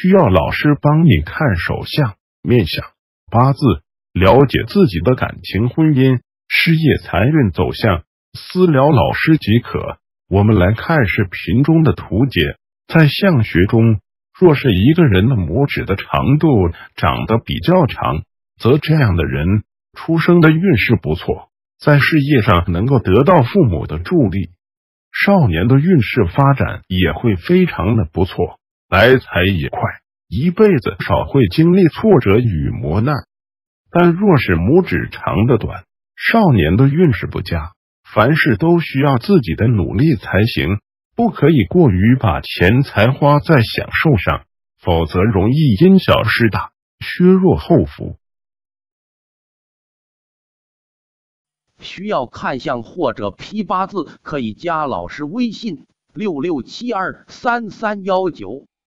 需要老师帮你看手相、面相、八字，了解自己的感情、婚姻、事业、财运走向，私聊老师即可。我们来看视频中的图解，在相学中，若是一个人的拇指的长度长得比较长，则这样的人出生的运势不错，在事业上能够得到父母的助力。少年的运势发展也会非常的不错，来财也快，一辈子少会经历挫折与磨难。但若是拇指长的短，少年的运势不佳，凡事都需要自己的努力才行，不可以过于把钱财花在享受上，否则容易因小失大，削弱后福。需要看相或者批八字，可以加老师微信：六六七二三三幺九。